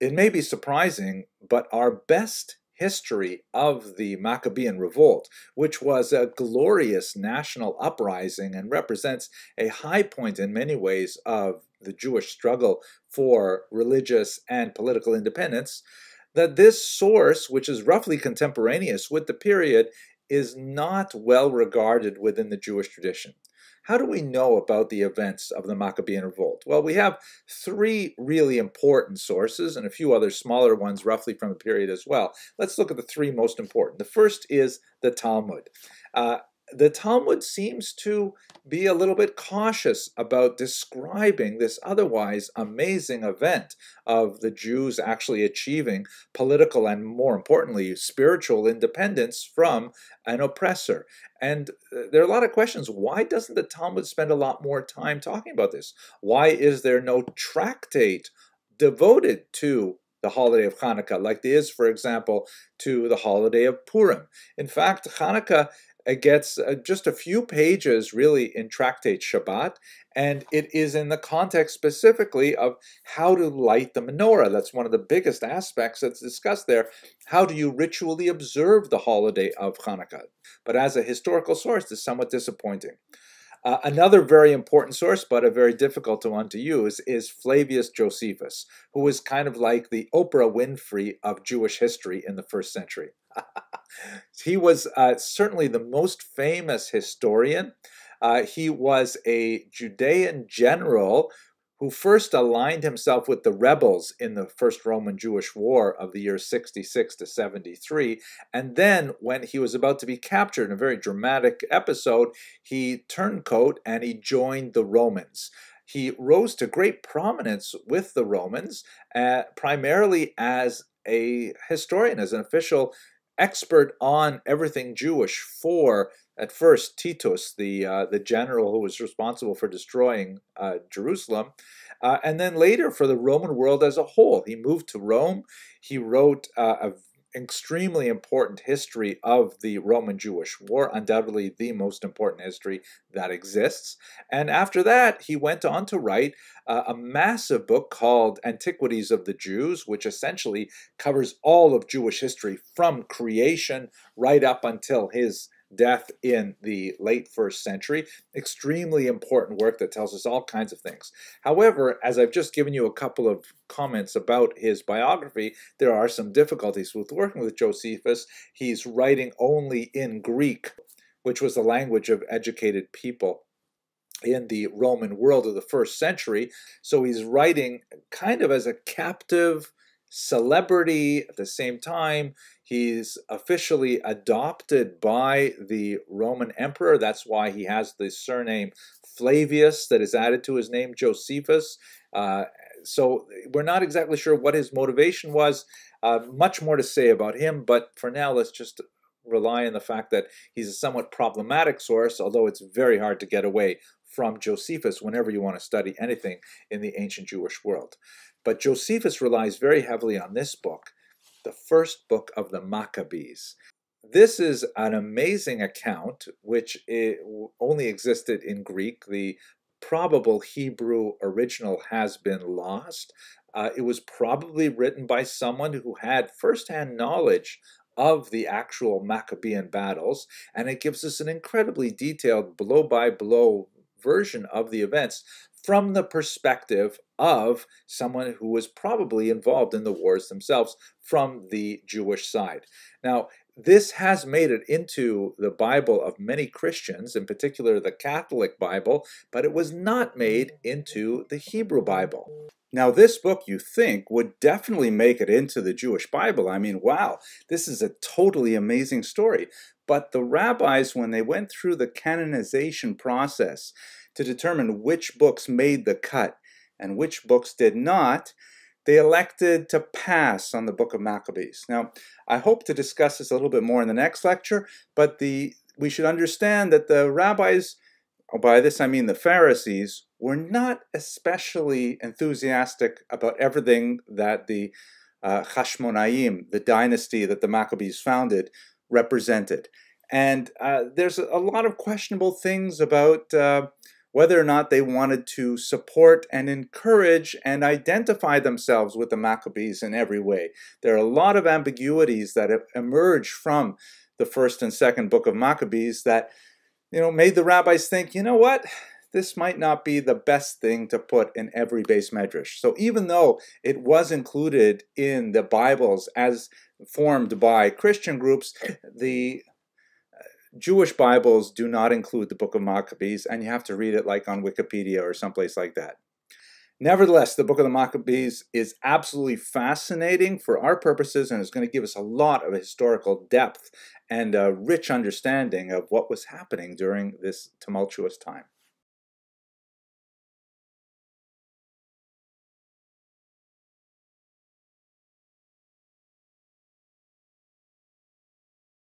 It may be surprising, but our best history of the Maccabean revolt, which was a glorious national uprising and represents a high point in many ways of the Jewish struggle for religious and political independence, that this source, which is roughly contemporaneous with the period, is not well regarded within the Jewish tradition. How do we know about the events of the Maccabean revolt? Well, we have three really important sources and a few other smaller ones roughly from the period as well. Let's look at the three most important. The first is the Talmud. Uh, the Talmud seems to be a little bit cautious about describing this otherwise amazing event of the Jews actually achieving political and, more importantly, spiritual independence from an oppressor. And uh, there are a lot of questions. Why doesn't the Talmud spend a lot more time talking about this? Why is there no tractate devoted to the holiday of Hanukkah, like there is, for example, to the holiday of Purim. In fact, Hanukkah it gets uh, just a few pages really in Tractate Shabbat, and it is in the context specifically of how to light the menorah. That's one of the biggest aspects that's discussed there. How do you ritually observe the holiday of Hanukkah? But as a historical source, it's somewhat disappointing. Uh, another very important source, but a very difficult one to use, is Flavius Josephus, who was kind of like the Oprah Winfrey of Jewish history in the first century. he was uh, certainly the most famous historian. Uh, he was a Judean general who first aligned himself with the rebels in the First Roman Jewish War of the year 66 to 73. And then, when he was about to be captured in a very dramatic episode, he turned coat and he joined the Romans. He rose to great prominence with the Romans, uh, primarily as a historian, as an official expert on everything Jewish for at first Titus, the uh, the general who was responsible for destroying uh, Jerusalem, uh, and then later for the Roman world as a whole. He moved to Rome. He wrote uh, a extremely important history of the Roman Jewish War, undoubtedly the most important history that exists. And after that, he went on to write uh, a massive book called Antiquities of the Jews, which essentially covers all of Jewish history from creation right up until his death in the late first century. Extremely important work that tells us all kinds of things. However, as I've just given you a couple of comments about his biography, there are some difficulties with working with Josephus. He's writing only in Greek, which was the language of educated people in the Roman world of the first century. So he's writing kind of as a captive celebrity at the same time. He's officially adopted by the Roman emperor. That's why he has the surname Flavius that is added to his name, Josephus. Uh, so we're not exactly sure what his motivation was. Uh, much more to say about him, but for now, let's just rely on the fact that he's a somewhat problematic source, although it's very hard to get away from Josephus whenever you want to study anything in the ancient Jewish world. But Josephus relies very heavily on this book, the first book of the Maccabees. This is an amazing account which only existed in Greek. The probable Hebrew original has been lost. Uh, it was probably written by someone who had firsthand knowledge of the actual Maccabean battles, and it gives us an incredibly detailed blow by blow version of the events from the perspective of someone who was probably involved in the wars themselves from the Jewish side. Now, this has made it into the Bible of many Christians, in particular the Catholic Bible, but it was not made into the Hebrew Bible. Now, this book, you think, would definitely make it into the Jewish Bible. I mean, wow, this is a totally amazing story. But the rabbis, when they went through the canonization process, to determine which books made the cut and which books did not, they elected to pass on the book of Maccabees. Now, I hope to discuss this a little bit more in the next lecture, but the we should understand that the rabbis, oh, by this I mean the Pharisees, were not especially enthusiastic about everything that the uh, Hashmonaim, the dynasty that the Maccabees founded, represented. And uh, there's a, lot of questionable things about uh, whether or not they wanted to support and encourage and identify themselves with the Maccabees in every way. There are a lot of ambiguities that have emerged from the first and second book of Maccabees that you know made the rabbis think, you know what? This might not be the best thing to put in every beis medrash. So even though it was included in the Bibles as formed by Christian groups, the Jewish Bibles do not include the book of Maccabees, and you have to read it like on Wikipedia or someplace like that. Nevertheless, the book of the Maccabees is absolutely fascinating for our purposes and is going to give us a lot of historical depth and a rich understanding of what was happening during this tumultuous time.